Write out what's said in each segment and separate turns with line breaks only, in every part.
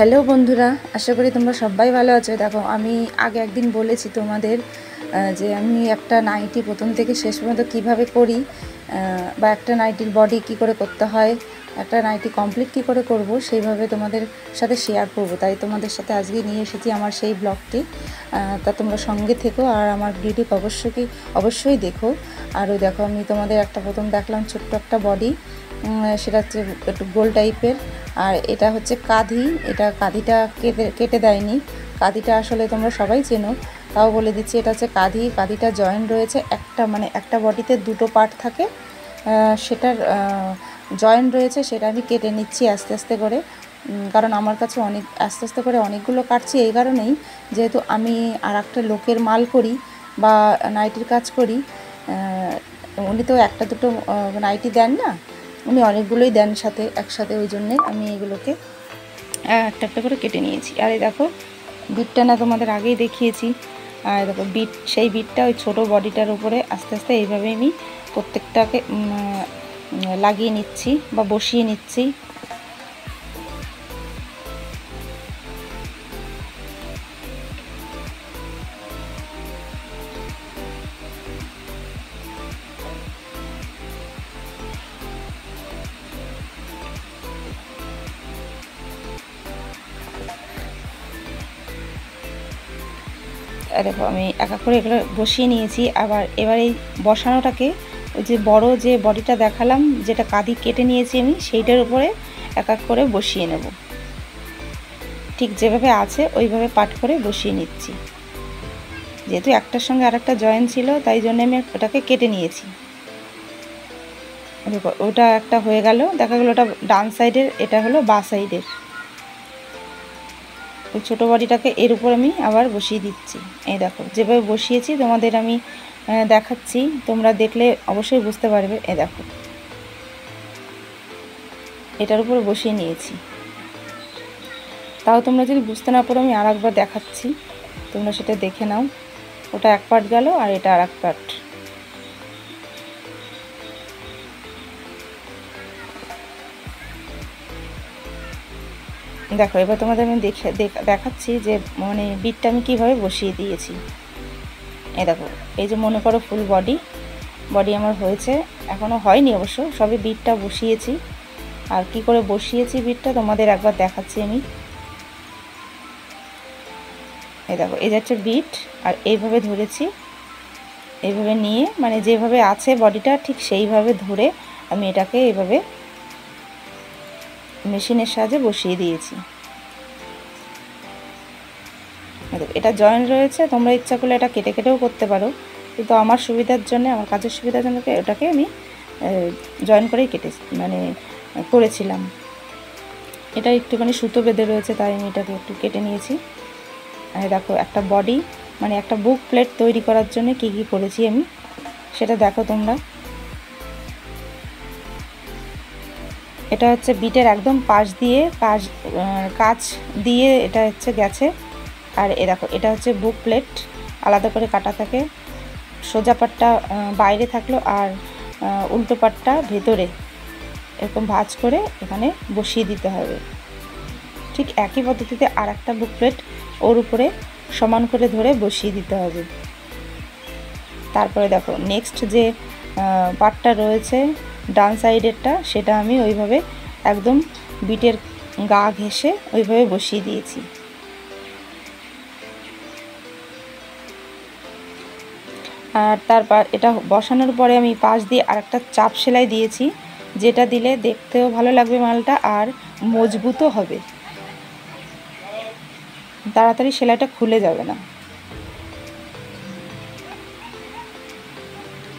Hello বন্ধুরা, আশা করি তোমরা সবাই ভালো আছো। দেখো, আমি আগে একদিন বলেছি তোমাদের যে আমি একটা নাইটি প্রথম থেকে শেষ পর্যন্ত কীভাবে করি বা একটা নাইটির বডি কি করে করতে হয় একটা নাইটি কমপ্লিট কী করে করব, সেইভাবে তোমাদের সাথে শেয়ার করব। তাই তোমাদের সাথে আজকে নিয়ে এসেছি আমার সেই ব্লগটি তা তোমরা সঙ্গে থেকো আর আমার ভিডিও অবশ্যই অবশ্যই দেখো। আর ওই দেখো, আমি তোমাদের একটা প্রথম দেখলাম ছোট্ট একটা বডি সেটা হচ্ছে একটু গোল টাইপের আর এটা হচ্ছে কাঁধি। এটা কাঁধিটা কেটে কেটে দেয়নি। কাঁধিটা আসলে তোমরা সবাই চেনো। তাও বলে দিচ্ছি, এটা হচ্ছে কাঁধি। কাঁধিটা জয়েন্ট রয়েছে একটা মানে একটা বডিতে দুটো পার্ট থাকে। সেটার জয়েন্ট রয়েছে, সেটা আমি কেটে নিচ্ছি আস্তে আস্তে করে। কারণ আমার কাছে অনেক, আস্তে আস্তে করে অনেকগুলো কাটছি এই কারণেই যেহেতু আমি আর একটা লোকের মাল করি বা নাইটির কাজ করি উনি তো একটা দুটো নাইটি দেন না, উনি অনেকগুলোই দেন সাথে, একসাথে, ওই জন্যে আমি এগুলোকে একটা একটা করে কেটে নিয়েছি। আর এই দেখো বিটটা না তোমাদের আগেই দেখিয়েছি। আর দেখো বিট সেই বিটটা ওই ছোটো বডিটার উপরে আস্তে আস্তে এইভাবে আমি প্রত্যেকটাকে লাগিয়ে নিচ্ছি বা বসিয়ে নিচ্ছি। দেখো, আমি এক করে এগুলো বসিয়ে নিয়েছি। আবার এবার এই বসানোটাকে ওই যে বড় যে বডিটা দেখালাম, যেটা কাঁদি কেটে নিয়েছি আমি, সেইটার উপরে এক এক করে বসিয়ে নেব। ঠিক যেভাবে আছে, ওইভাবে পাট করে বসিয়ে নিচ্ছি। যেহেতু একটার সঙ্গে আরেকটা জয়েন ছিল, তাই জন্য আমি ওটাকে কেটে নিয়েছি। দেখো, ওটা একটা হয়ে গেল। দেখা গেলো ওটা ডান সাইডের, এটা হলো বা সাইডের। ওই ছোটো বডিটাকে এর উপর আমি আবার বসিয়ে দিচ্ছি। এই দেখো, যেভাবে বসিয়েছি, তোমাদের আমি দেখাচ্ছি। তোমরা দেখলে অবশ্যই বুঝতে পারবে। এ দেখো। এটার উপর বসিয়ে নিয়েছি। তাও তোমরা যদি বুঝতে না পারো, আমি আর একবার দেখাচ্ছি। তোমরা সেটা দেখে নাও। ওটা এক পার্ট গেল আর এটা আর এক পার্ট। দেখো, এবার তোমাদের আমি দেখে দেখ- দেখাচ্ছি যে মানে বিটটা আমি কীভাবে বসিয়ে দিয়েছি। এই দেখো, এই যে মনে করো ফুল বডি বডি আমার হয়েছে এখনও হয়নি অবশ্য, সবে বিটটা বসিয়েছি। আর কি করে বসিয়েছি বিটটা তোমাদের একবার দেখাচ্ছি আমি। এই দেখো, এই যাচ্ছে বিট আর এইভাবে ধরেছি। এইভাবে নিয়ে মানে যেভাবে আছে বডিটা ঠিক সেইভাবে ধরে আমি এটাকে এইভাবে মেশিনের সাহায্যে বসিয়ে দিয়েছি। দেখো, এটা জয়েন্ট রয়েছে তোমরা ইচ্ছা করলে এটা কেটে কেটেও করতে পারো। কিন্তু আমার সুবিধার জন্য আমার কাজের সুবিধার জন্য ওটাকে আমি জয়েন করেই কেটে মানে করেছিলাম। এটা একটুখানি সুতো বেঁধে রয়েছে তাই আমি এটাকে একটু কেটে নিয়েছি। আর দেখো একটা বডি মানে একটা বুক প্লেট তৈরি করার জন্য কী কী করেছি আমি সেটা দেখো তোমরা। এটা হচ্ছে বিটের একদম পাশ দিয়ে আহ, কাজ দিয়ে এটা হচ্ছে গেছে। আর এ দেখো, এটা হচ্ছে বুক প্লেট আলাদা করে কাটা থাকে। সোজা পাটটা বাইরে থাকল আর উল্টো পাটটা ভেতরে। এরকম ভাঁজ করে এখানে বসিয়ে দিতে হবে। ঠিক একই পদ্ধতিতে আর একটা বুক প্লেট ওর উপরে সমান করে ধরে বসিয়ে দিতে হবে। তারপরে দেখো নেক্সট যে পাটটা রয়েছে, ডান সাইডেরটা, সেটা আমি ওইভাবে একদম বিটের গা ঘেঁষে ওইভাবে বসিয়ে দিয়েছি। আর তারপর এটা বসানোর পরে আমি পাশ দিয়ে আরেকটা চাপ সেলাই দিয়েছি, যেটা দিলে দেখতেও ভালো লাগবে মালটা আর মজবুতও হবে। তাড়াতাড়ি সেলাইটা খুলে যাবে না।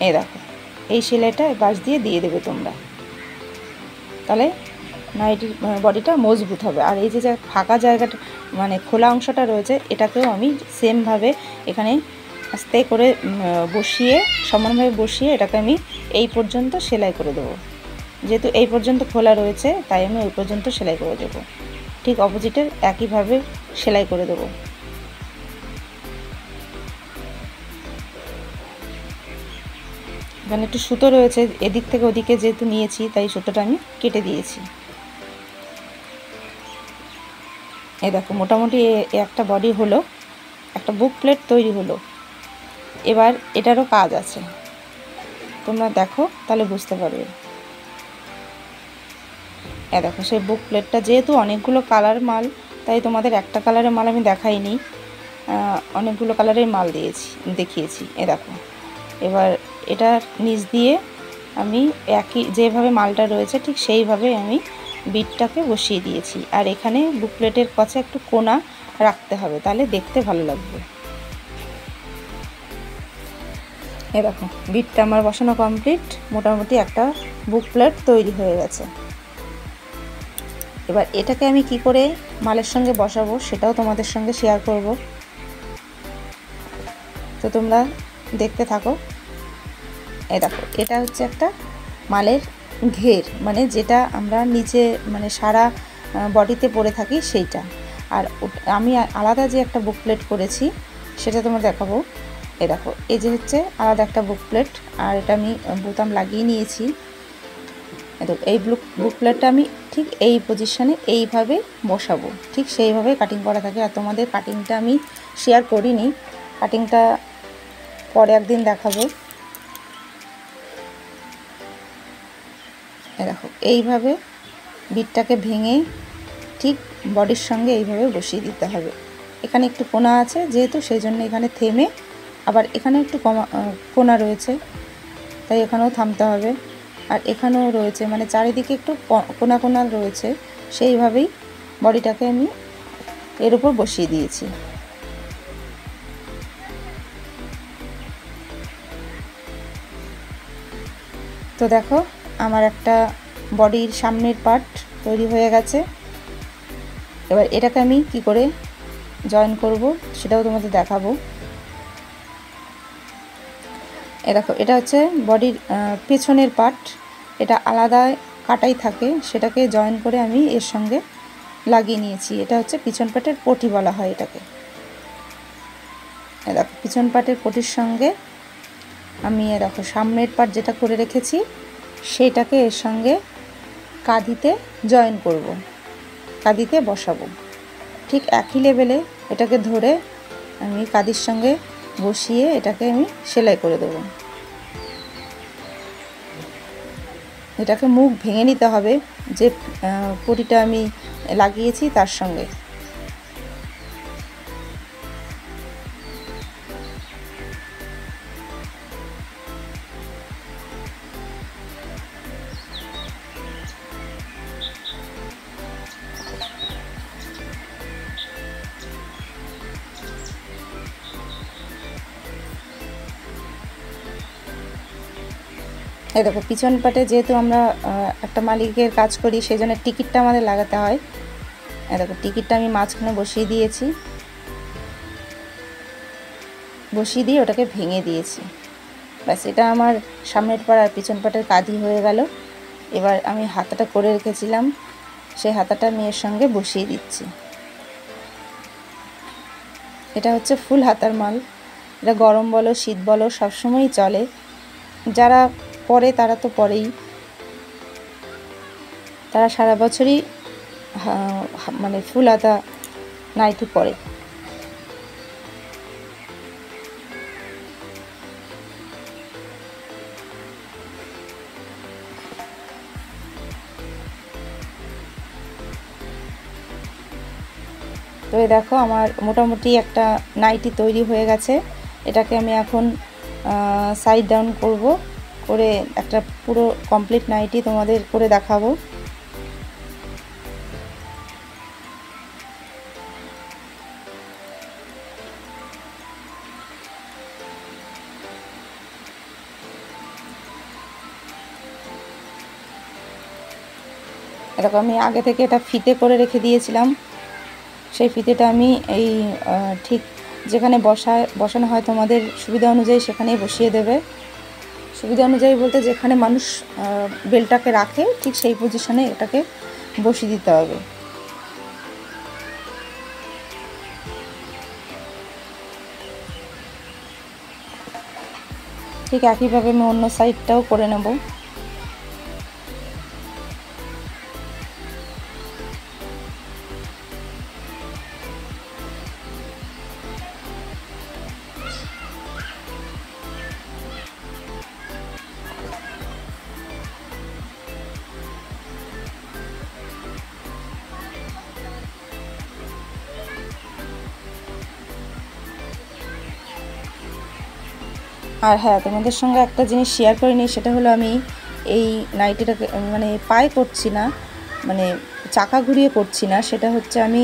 এই দেখো, এই সেলাইটা পাশ দিয়ে দিয়ে দেবে তোমরা। তাহলে নাইটির বডিটা মজবুত হবে। আর এই যে ফাঁকা জায়গাটা মানে খোলা অংশটা রয়েছে, এটাকেও আমি সেমভাবে এখানে আস্তে করে বসিয়ে, সমানভাবে বসিয়ে এটাকে আমি এই পর্যন্ত সেলাই করে দেবো। যেহেতু এই পর্যন্ত খোলা রয়েছে, তাই আমি ওই পর্যন্ত সেলাই করে দেবো। ঠিক অপোজিটের একইভাবে সেলাই করে দেবো। এখানে একটু সুতো রয়েছে, এদিক থেকে ওদিকে যেহেতু নিয়েছি, তাই সুতোটা আমি কেটে দিয়েছি। এই দেখো, মোটামুটি এ- এ একটা বডি হলো, একটা বুক প্লেট তৈরি হলো। এবার এটারও কাজ আছে। তোমরা দেখো, তাহলে বুঝতে পারবে। এ দেখো, সেই বুক প্লেটটা যেহেতু অনেকগুলো কালার মাল, তাই তোমাদের একটা কালারের মাল আমি দেখাইনি। অনেকগুলো কালারের মাল দিয়েছি, দেখিয়েছি। এ দেখো, এবার এটার নিচ দিয়ে আমি একই, যেভাবে মালটা রয়েছে, ঠিক সেইভাবে আমি বিটটাকে বসিয়ে দিয়েছি। আর এখানে বুকলেটের কাছে একটু কোনা রাখতে হবে, তাহলে দেখতে ভালো লাগবে। এ দেখো বিটটা আমার বসানো কমপ্লিট মোটামুটি একটা বুক প্লেট তৈরি হয়ে গেছে। এবার এটাকে আমি কি করে মালের সঙ্গে বসাবো সেটাও তোমাদের সঙ্গে শেয়ার করব। তো তোমরা দেখতে থাকো। এ দেখো, এটা হচ্ছে একটা মালের ঘের মানে যেটা আমরা নিচে মানে সারা বডিতে পরে থাকি সেইটা। আর আমি আলাদা যে একটা বুকপ্লেট করেছি, সেটা তোমার দেখাবো। এ দেখো, এই যে হচ্ছে আলাদা একটা বুক প্লেট আর এটা আমি বোতাম লাগিয়ে নিয়েছি। দেখো, এই বুক প্লেটটা আমি ঠিক এই পজিশানে এইভাবে বসাবো। ঠিক সেইভাবে কাটিং করা থাকে, আর তোমাদের কাটিংটা আমি শেয়ার করিনি। কাটিংটা পরে একদিন দেখাবো। দেখো, এইভাবে বিটটাকে ভেঙে ঠিক বডির সঙ্গে এইভাবে বসিয়ে দিতে হবে। এখানে একটু কোনা আছে যেহেতু, সেই জন্য এখানে থেমে আবার এখানে একটু কমা কোনা রয়েছে, তাই এখানেও থামতে হবে। আর এখানেও রয়েছে মানে চারিদিকে একটু কোনা কোনা রয়েছে, সেইভাবেই বডিটাকে আমি এর উপর বসিয়ে দিয়েছি। তো দেখো, আমার একটা বডির সামনের পার্ট তৈরি হয়ে গেছে। এবার এটাকে আমি কি করে জয়েন করব, সেটাও তোমাদের দেখাবো। এ দেখো, এটা হচ্ছে বডির পেছনের পার্ট এটা আলাদা কাটাই থাকে, সেটাকে জয়েন করে আমি এর সঙ্গে লাগিয়ে নিয়েছি। এটা হচ্ছে পিছন পাটের পটি বলা হয় এটাকে। এ দেখো, পিছন পাটের পটির সঙ্গে আমি এ দেখো, সামনের পার্ট যেটা করে রেখেছি সেইটাকে এর সঙ্গে কাঁধিতে জয়েন করব। কাঁধিতে বসাবো। ঠিক একই লেভেলে এটাকে ধরে আমি কাঁধির সঙ্গে বসিয়ে এটাকে আমি সেলাই করে দেব। এটাকে মুখ ভেঙে নিতে হবে যে পটিটা আমি লাগিয়েছি তার সঙ্গে। এই দেখো, পিছন পাটে যেহেতু আমরা একটা মালিকের কাজ করি সেই জন্য টিকিটটা আমাদের লাগাতে হয়। এই দেখো, টিকিটটা আমি মাঝখানে বসিয়ে দিয়েছি। বসিয়ে দিয়ে ওটাকে ভেঙে দিয়েছি। ব্যাস, এটা আমার সামনের পাড় আর পিছন পাটের কাঁধি হয়ে গেল। এবার আমি হাতাটা করে রেখেছিলাম, সেই হাতাটা মেয়ের সঙ্গে বসিয়ে দিচ্ছি। এটা হচ্ছে ফুল হাতার মাল। এটা গরম বলো, শীত বলো, সবসময়ই চলে। যারা পরে, তারা তো পরেই। তারা সারা বছরই মানে ফুল হাতা নাইটি পরে। তো এই দেখো, আমার মোটামুটি একটা নাইটি তৈরি হয়ে গেছে। এটাকে আমি এখন সাইড ডাউন করব। করে একটা পুরো কমপ্লিট নাইটি তোমাদের করে দেখাবো। এরকম আমি আগে থেকে এটা ফিতে করে রেখে দিয়েছিলাম। সেই ফিতেটা আমি এই ঠিক যেখানে বসায় বসানো হয় তোমাদের সুবিধা অনুযায়ী সেখানেই বসিয়ে দেবে। সুবিধা অনুযায়ী বলতে যেখানে মানুষ বেলটাকে রাখে, ঠিক সেই পজিশনে এটাকে বসিয়ে দিতে হবে। ঠিক একইভাবে আমি অন্য সাইডটাও করে নেব। আর হ্যাঁ তোমাদের সঙ্গে একটা জিনিস শেয়ার করে নিই, সেটা হলো আমি এই নাইটিটাকে মানে পায়ে করছি না মানে চাকা ঘুরিয়ে করছি না, সেটা হচ্ছে আমি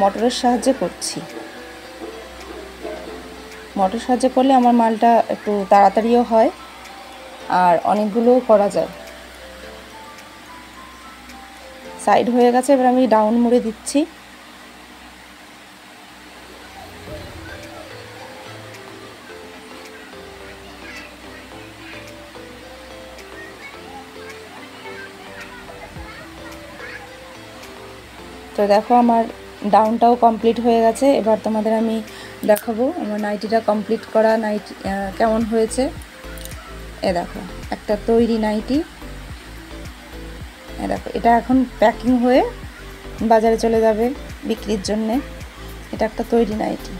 মোটরের সাহায্যে করছি মোটর সাহায্যে করলে আমার মালটা একটু তাড়াতাড়িও হয়, আর অনেকগুলোও করা যায়। সাইড হয়ে গেছে, এবার আমি ডাউন মুড়ে দিচ্ছি। তো দেখো আমার ডাউনটাও কমপ্লিট হয়ে গেছে। এবার তোমাদের আমি দেখাবো আমার নাইটিটা কমপ্লিট করা নাইটি কেমন হয়েছে। এ দেখো, একটা তৈরি নাইটি এ দেখো, এটা এখন প্যাকিং হয়ে বাজারে চলে যাবে বিক্রির জন্যে। এটা একটা তৈরি নাইটি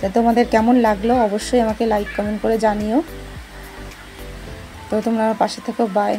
তা তোমাদের কেমন লাগল অবশ্যই আমাকে লাইক কমেন্ট করে জানিও। তো তোমরা আমার পাশে থেকো বাই